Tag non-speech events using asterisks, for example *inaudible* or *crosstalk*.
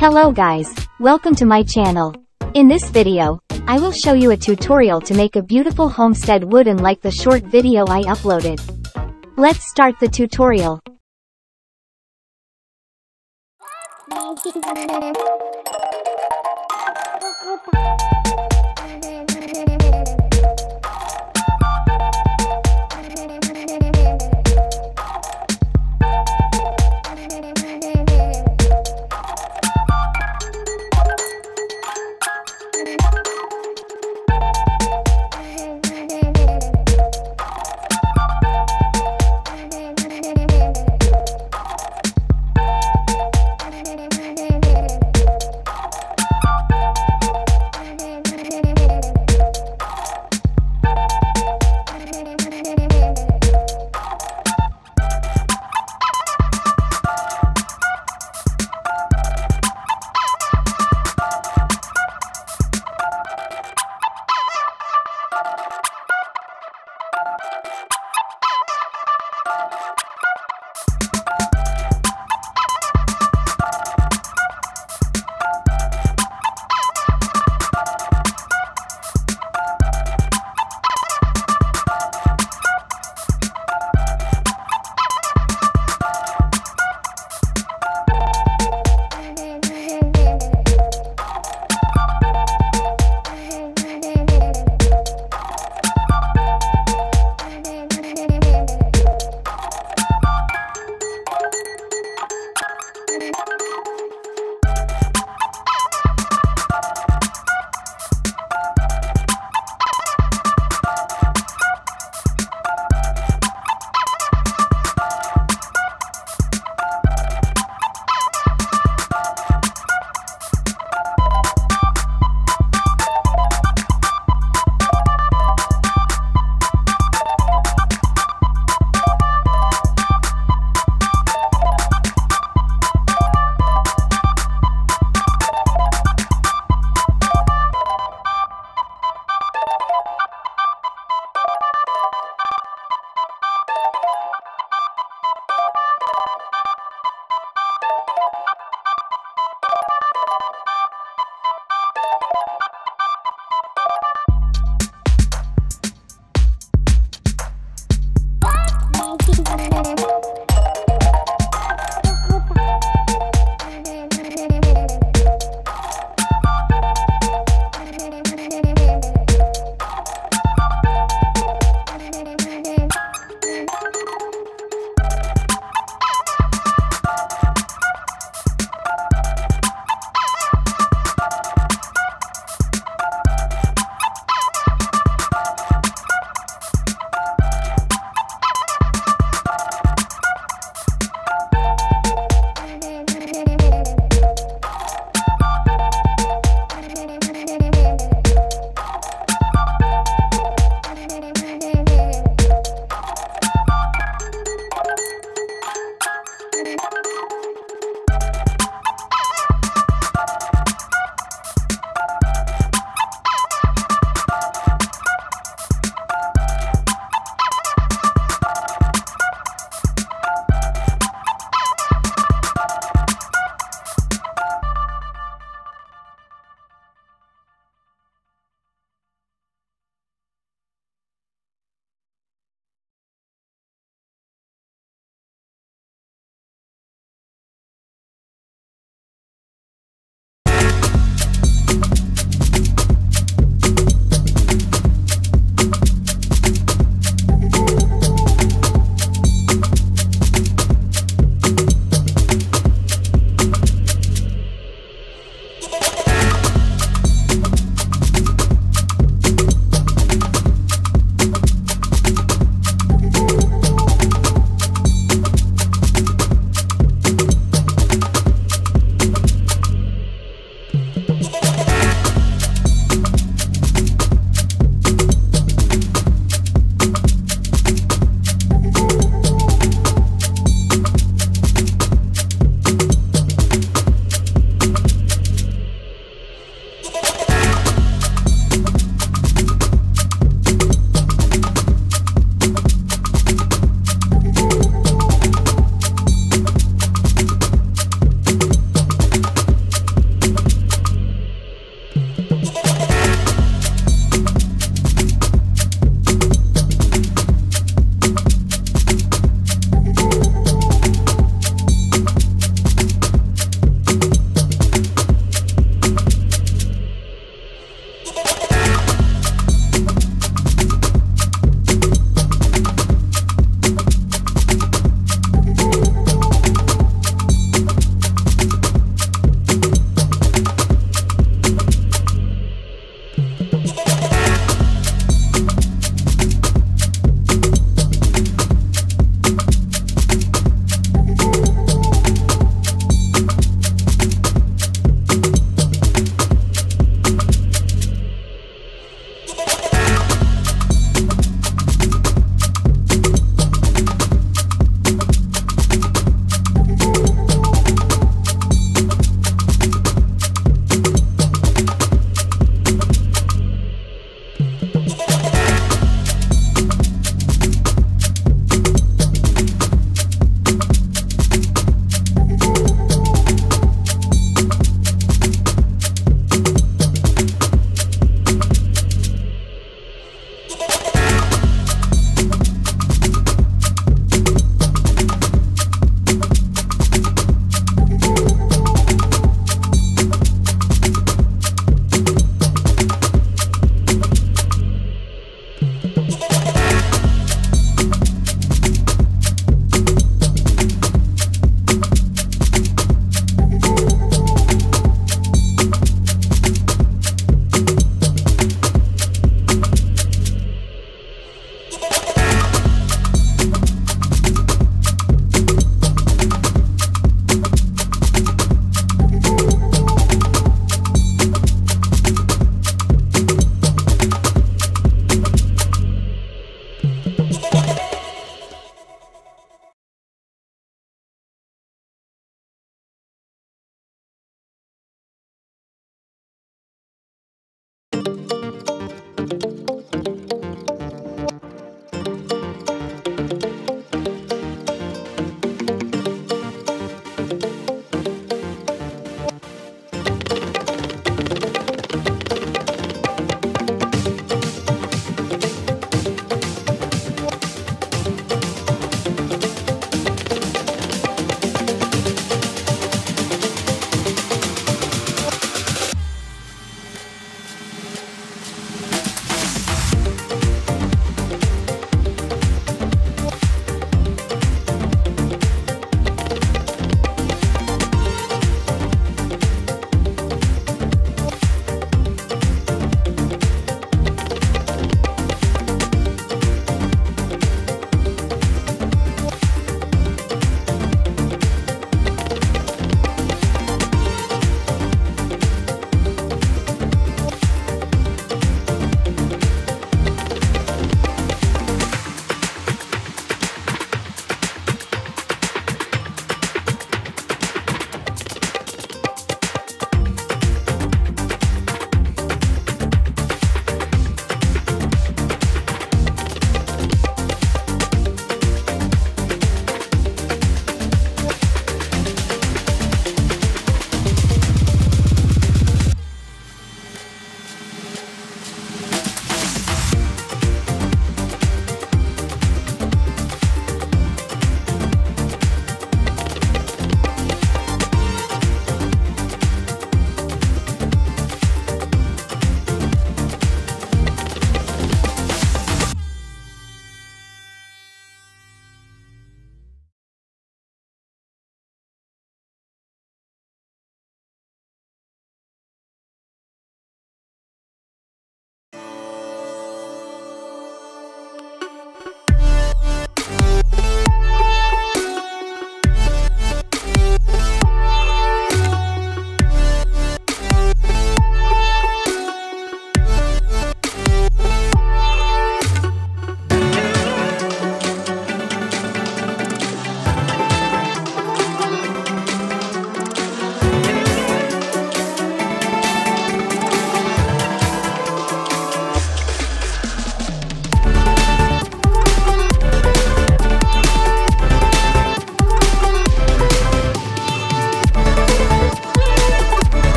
Hello guys, welcome to my channel. In this video, I will show you a tutorial to make a beautiful homestead wooden like the short video I uploaded. Let's start the tutorial. *laughs*